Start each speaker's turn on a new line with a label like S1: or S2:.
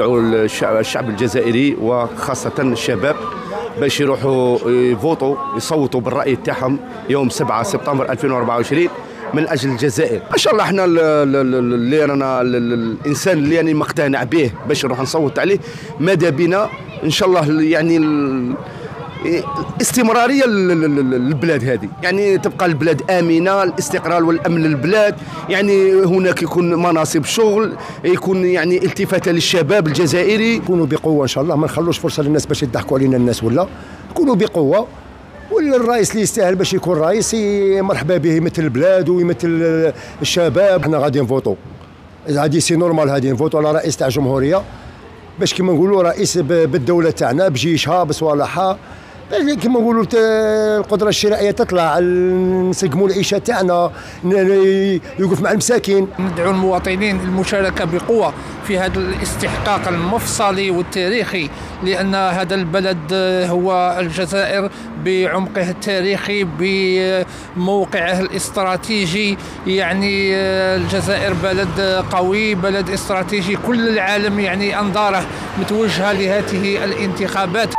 S1: الشعب الجزائري وخاصة الشباب باش يروحوا يفوتوا يصوتوا بالرأي تاعهم يوم 7 سبتمبر 2024 من أجل الجزائر. ان شاء الله إحنا اللي رانا الإنسان اللي يعني مقتنع به باش نروح نصوت عليه ماذا بنا؟ إن شاء الله يعني استمرارية للبلاد هذه. يعني تبقى البلاد آمنة الاستقرار والأمن للبلاد. يعني هناك يكون مناصب شغل يكون يعني التفاته للشباب الجزائري.
S2: يكونوا بقوة إن شاء الله. ما نخلوش فرصة للناس باش يضحكوا علينا الناس ولا؟ يكونوا بقوة. والرئيس اللي يستاهل باش يكون رئيس مرحبا به يمثل البلاد ويمثل الشباب. إحنا غادي نفوتوا. غادي c'est normal غادي نفوتوا على رئيس تاع الجمهوريه باش كيما نقولوا رئيس بالدولة تاعنا بجيشها بصوالحها. كما نقولوا القدرة الشرائية تطلع. نسقموا العيشة تاعنا يوقف مع المساكين.
S3: ندعو المواطنين المشاركة بقوة في هذا الاستحقاق المفصلي والتاريخي لأن هذا البلد هو الجزائر بعمقه التاريخي بموقعه الاستراتيجي. يعني الجزائر بلد قوي بلد استراتيجي. كل العالم يعني أنظاره متوجهة لهذه الانتخابات.